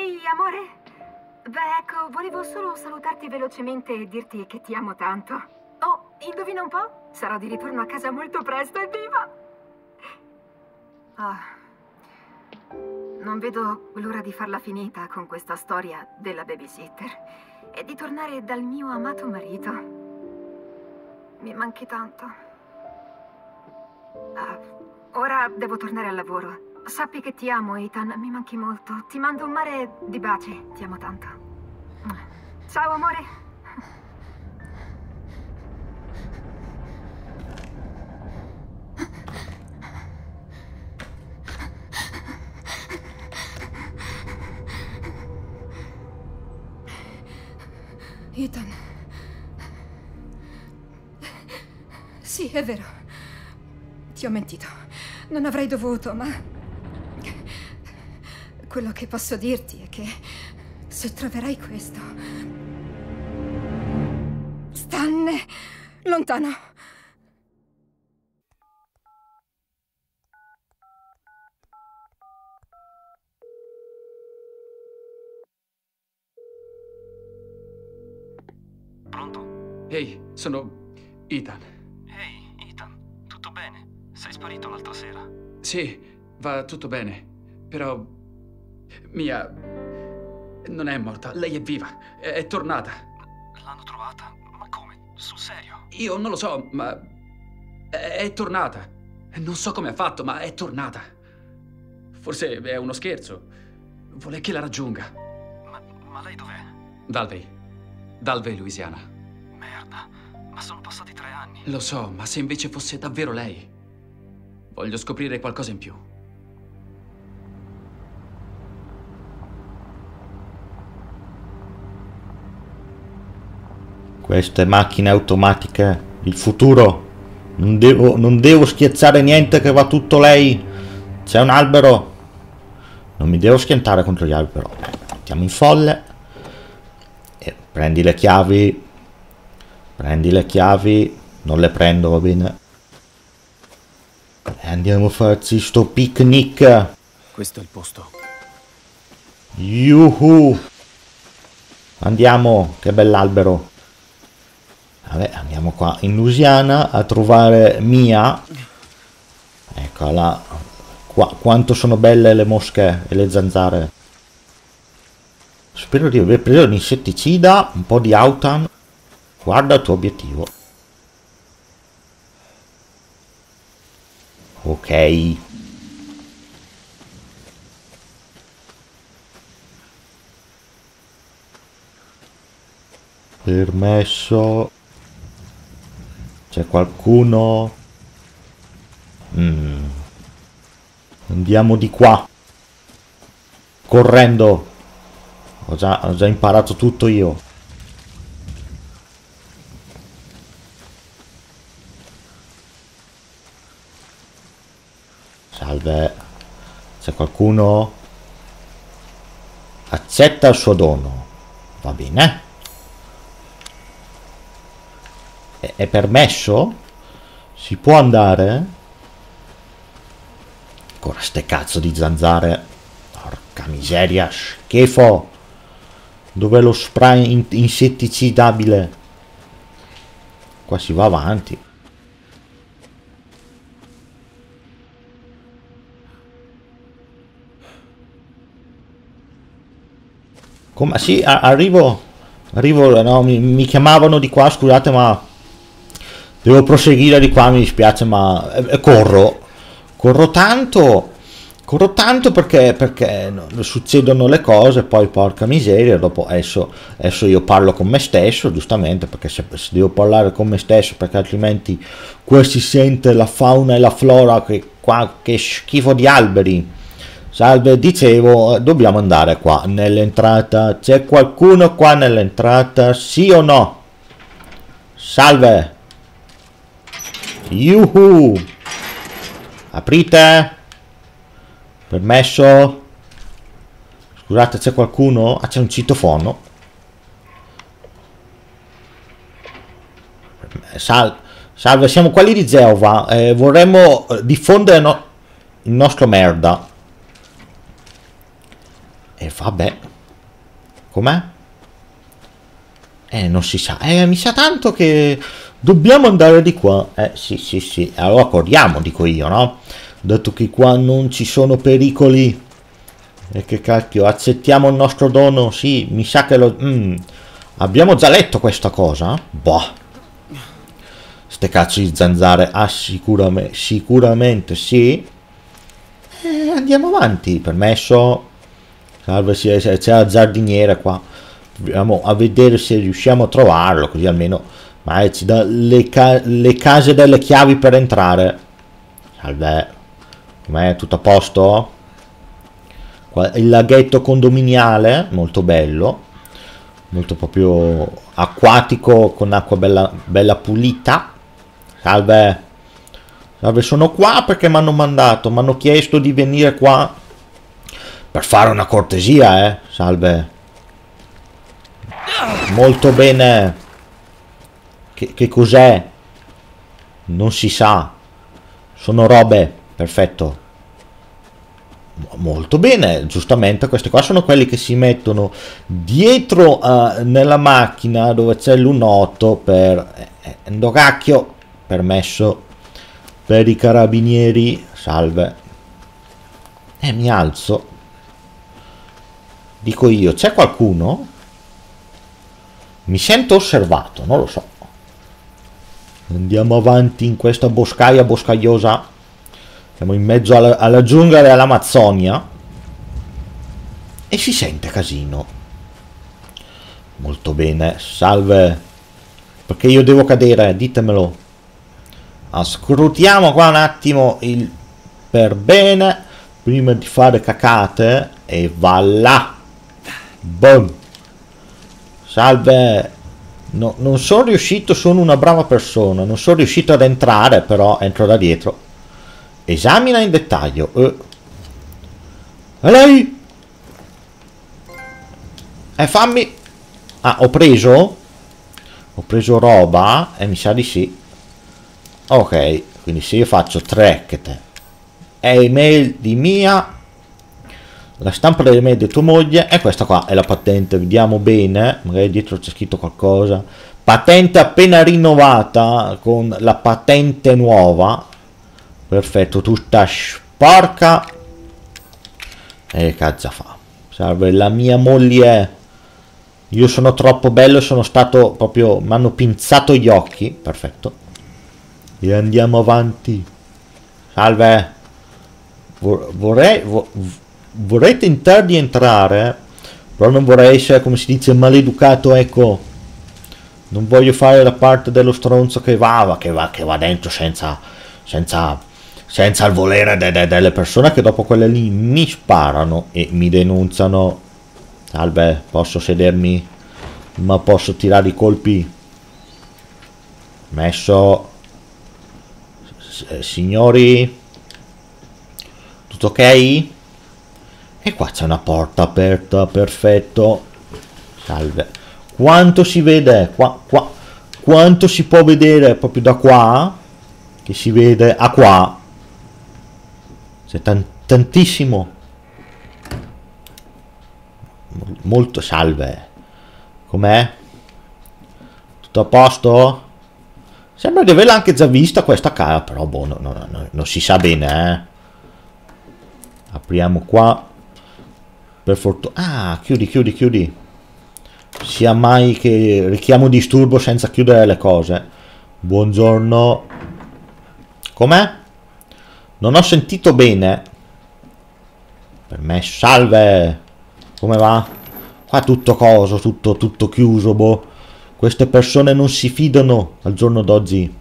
Ehi, amore. Beh, ecco, volevo solo salutarti velocemente e dirti che ti amo tanto. Oh, indovina un po'? Sarò di ritorno a casa molto presto, evviva! Ah. Non vedo l'ora di farla finita con questa storia della babysitter e di tornare dal mio amato marito. Mi manchi tanto. Ah, ora devo tornare al lavoro. Sappi che ti amo, Ethan. Mi manchi molto. Ti mando un mare di baci. Ti amo tanto. Ciao, amore. Ethan. Sì, è vero. Ti ho mentito. Non avrei dovuto, ma... Quello che posso dirti è che se troverai questo... Stanne lontano. Pronto? Ehi, sono Ethan. Ehi, Ethan, tutto bene? Sei sparito l'altra sera. Sì, va tutto bene, però Mia non è morta, lei è viva, è, è tornata. L'hanno trovata? Ma come? Sul serio? Io non lo so, ma è, è tornata. Non so come ha fatto, ma è tornata. Forse è uno scherzo. Vuole che la raggiunga. Ma, ma lei dov'è? Dalvey. Dalvey, Louisiana. Merda, ma sono passati tre anni. Lo so, ma se invece fosse davvero lei. Voglio scoprire qualcosa in più. Queste macchine automatiche, il futuro. Non devo, non devo schiacciare niente che va tutto lei. C'è un albero. Non mi devo schiantare contro gli alberi. Mettiamo in folle. E prendi le chiavi. Prendi le chiavi. Non le prendo, va bene. E andiamo a farci sto picnic. Questo è il posto. Yuhu. Andiamo, che bell'albero. Vabbè, andiamo qua in Louisiana a trovare Mia. Eccola. Qua, quanto sono belle le mosche e le zanzare. Spero di aver preso l'insetticida, un po' di autan. Guarda il tuo obiettivo. Ok. Permesso. C'è qualcuno? Mm. Andiamo di qua. Correndo. Ho già, ho già imparato tutto io. Salve. C'è qualcuno? Accetta il suo dono. Va bene. È, è permesso? Si può andare? Ancora ste cazzo di zanzare. Porca miseria, schifo. Dov'è lo spray in- insetticidabile? Qua si va avanti. Come? Sì, arrivo. Arrivo, no, mi, mi chiamavano di qua, scusate, ma devo proseguire di qua, mi dispiace, ma eh, corro. Corro tanto. Corro tanto perché, perché no, succedono le cose, poi porca miseria, dopo adesso, adesso io parlo con me stesso, giustamente, perché se, se devo parlare con me stesso, perché altrimenti qua si sente la fauna e la flora, che, qua, che schifo di alberi. Salve, dicevo, dobbiamo andare qua nell'entrata. C'è qualcuno qua nell'entrata? Sì o no? Salve. Yuhu. Aprite. Permesso. Scusate, c'è qualcuno? Ah, c'è un citofono. Sal- salve, siamo quelli di Geova. Eh, vorremmo eh, diffondere no- il nostro merda. E vabbè. Com'è? Eh, non si sa. Eh, mi sa tanto che dobbiamo andare di qua. Eh, sì, sì, sì. Allora corriamo, dico io, no? Dato che qua non ci sono pericoli. E che cacchio, accettiamo il nostro dono? Sì, mi sa che lo... Mm. Abbiamo già letto questa cosa? Boh. Ste cazzo di zanzare. Ah, sicuramente, sicuramente sì. Eh, andiamo avanti. Permesso. Salve, c'è la giardiniera qua. Proviamo a vedere se riusciamo a trovarlo, così almeno magari ci dà le, ca le case delle chiavi per entrare. Salve. Com'è? Tutto a posto? il laghetto condominiale, molto bello, molto proprio acquatico con acqua bella, bella pulita. Salve, salve, sono qua perché mi hanno mandato, mi hanno chiesto di venire qua per fare una cortesia, eh. Salve. Molto bene. Che, che cos'è? Non si sa. Sono robe. Perfetto molto bene, giustamente queste qua sono quelli che si mettono dietro uh, nella macchina dove c'è l'U8 per eh, endocacchio, permesso per i carabinieri, salve. E eh, mi alzo. Dico io, c'è qualcuno? Mi sento osservato, non lo so. Andiamo avanti in questa boscaia boscagliosa siamo in mezzo alla, alla giungla dell'Amazzonia e si sente casino. Molto bene, salve. Perché io devo cadere, ditemelo. Ascrutiamo qua un attimo il per bene prima di fare cacate e va là. Boom. Salve. No, non sono riuscito, sono una brava persona, non sono riuscito ad entrare, però entro da dietro. Esamina in dettaglio. Eh. E lei? Eh, fammi... Ah, ho preso? Ho preso roba? E eh, mi sa di sì. Ok, quindi se io faccio tracket e email di mia, la stampa dell'email di tua moglie, e questa qua è la patente, vediamo bene, magari dietro c'è scritto qualcosa. Patente appena rinnovata con la patente nuova, perfetto tutta sporca. E cazzo fa? Salve la mia moglie io sono troppo bello sono stato proprio mi hanno pinzato gli occhi. Perfetto. E andiamo avanti. Salve. Vorrei vorrei tentare di entrare però non vorrei essere come si dice maleducato ecco non voglio fare la parte dello stronzo che va, che va, che va dentro senza, senza senza il volere de de delle persone che dopo quelle lì mi sparano e mi denunciano. Salve, posso sedermi, ma posso tirare i colpi. Messo. Signori, tutto ok? E qua c'è una porta aperta, perfetto. Salve. Quanto si vede? Qua, qua, quanto si può vedere proprio da qua? Che si vede a qua c'è tan tantissimo. Molto salve. Com'è? Tutto a posto? Sembra di averla anche già vista questa cara, però boh, no, no, no, non si sa bene, eh. Apriamo qua. Per fortuna... Ah, chiudi, chiudi, chiudi. Sia mai che richiamo disturbo senza chiudere le cose. Buongiorno. Com'è? Non ho sentito bene. Per me, salve. Come va? Qua tutto coso, tutto, tutto chiuso, boh. Queste persone non si fidano al giorno d'oggi.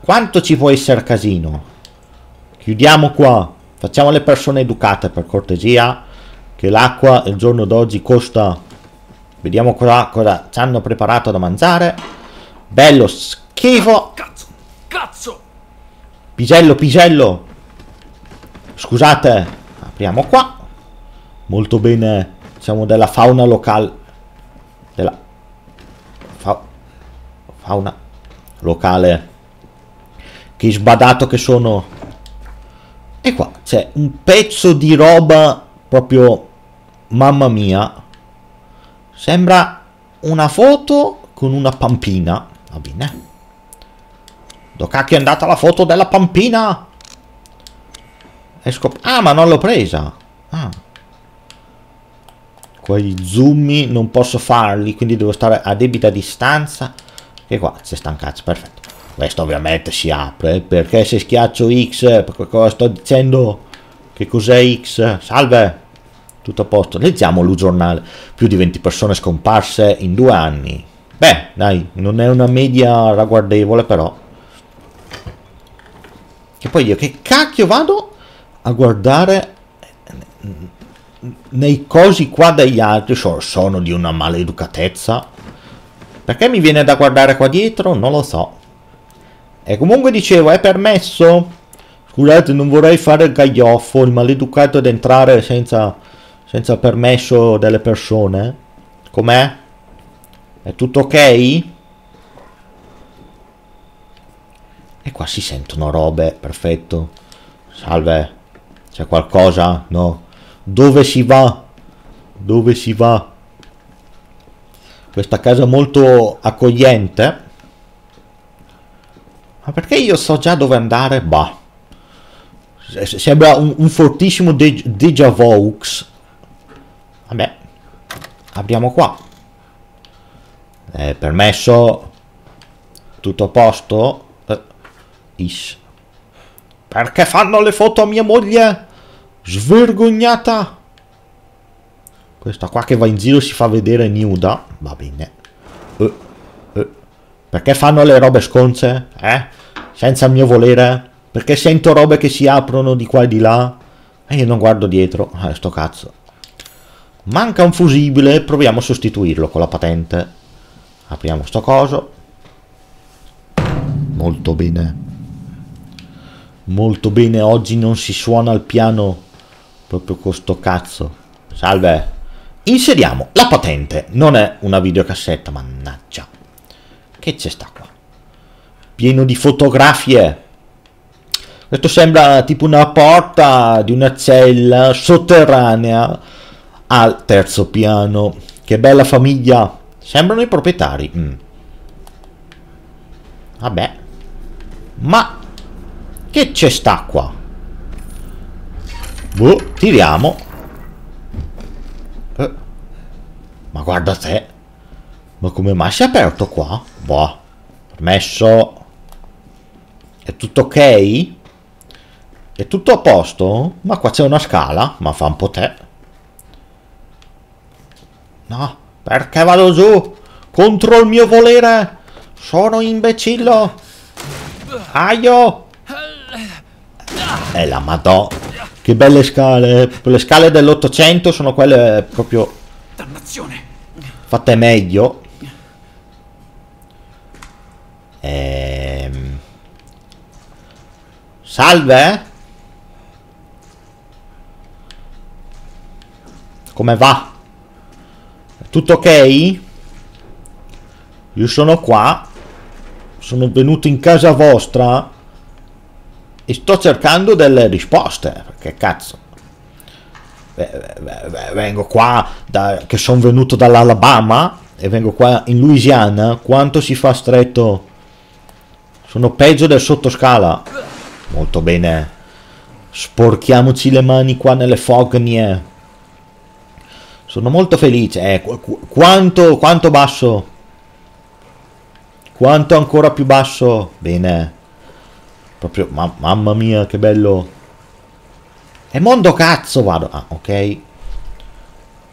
Quanto ci può essere casino? Chiudiamo qua. Facciamo le persone educate per cortesia. Che l'acqua il giorno d'oggi costa... Vediamo cosa, cosa ci hanno preparato da mangiare. Bello schifo. Cazzo, cazzo. Pisello, pisello. Scusate, apriamo qua. Molto bene, siamo della fauna locale. Della fa fauna locale. Che sbadato che sono. E qua c'è un pezzo di roba proprio mamma mia. Sembra una foto con una pampina. Va bene. Dove cacchio è andata la foto della pampina? È scop- ah, ma non l'ho presa. Ah. Quei zoom non posso farli, quindi devo stare a debita distanza. E qua c'è stancazzo, perfetto. Questo ovviamente si apre, perché se schiaccio X, cosa sto dicendo? Che cos'è X? Salve! Tutto a posto. Leggiamo il giornale. Più di 20 persone scomparse in due anni. Beh, dai, non è una media ragguardevole, però. Che poi io che cacchio vado a guardare nei cosi qua degli altri sono di una maleducatezza. Perché mi viene da guardare qua dietro? Non lo so. E comunque dicevo, è permesso? Scusate, non vorrei fare il gaglioffo, il maleducato ad entrare senza, senza permesso delle persone. Com'è? È tutto ok? E qua si sentono robe, perfetto. Salve, c'è qualcosa? No. Dove si va? Dove si va? Questa casa molto accogliente. Ma perché io so già dove andare? Bah. Sembra un, un fortissimo de déjà vu. Vabbè. Apriamo qua. È permesso. Tutto a posto? Is. Perché fanno le foto a mia moglie? Svergognata! Questa qua che va in giro si fa vedere nuda. Va bene. Uh. Perché fanno le robe sconce? Eh? Senza il mio volere? Perché sento robe che si aprono di qua e di là? E io non guardo dietro. Eh, sto cazzo. Manca un fusibile. Proviamo a sostituirlo con la patente. Apriamo sto coso. Molto bene molto bene oggi non si suona il piano proprio con sto cazzo salve inseriamo la patente non è una videocassetta mannaggia che c'è sta qua pieno di fotografie questo sembra tipo una porta di una cella sotterranea al terzo piano che bella famiglia sembrano i proprietari mm. vabbè ma che c'è sta qua? Boh, tiriamo. Eh. Ma guarda te. Ma come mai si è aperto qua? Boh. Permesso. È tutto ok? È tutto a posto? Ma qua c'è una scala? Ma fa un po' te. No, perché vado giù? Contro il mio volere? Sono imbecillo. Aio! Eh la madò. Che belle scale. Le scale dell'Ottocento sono quelle proprio... Dannazione. Fatte meglio. Ehm... Salve? Come va? Tutto ok? Io sono qua. Sono venuto in casa vostra e sto cercando delle risposte, perché cazzo. Vengo qua, da, che sono venuto dall'Alabama e vengo qua in Louisiana, quanto si fa stretto? Sono peggio del sottoscala. Molto bene. Sporchiamoci le mani qua nelle fogne. Sono molto felice. Eh, quanto, quanto basso? Quanto ancora più basso? Bene. Proprio, ma, mamma mia, che bello. E mondo cazzo vado. Ah, ok.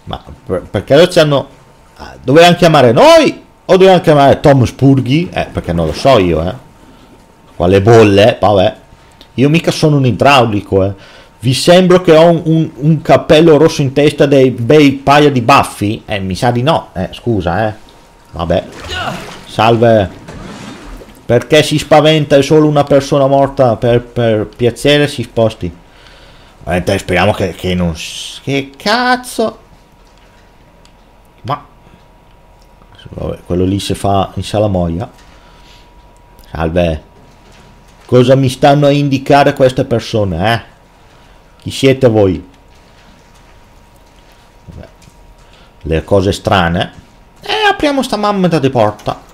Ma per, perché lo ci hanno... Ah, dovevano chiamare noi o dovevano chiamare Tom Spurghi? Eh, perché non lo so io, eh. Quale bolle? Vabbè. Io mica sono un idraulico, eh. Vi sembro che ho un, un, un, cappello rosso in testa dei bei paia di baffi? Eh, mi sa di no. Eh, scusa, eh. Vabbè. Salve. Perché si spaventa è solo una persona morta per, per piacere si sposti. Veramente speriamo che, che non... Che cazzo... Ma... Vabbè, quello lì si fa in salamoia. Salve. Cosa mi stanno a indicare queste persone, eh? Chi siete voi? Le cose strane. E apriamo sta mamma di porta.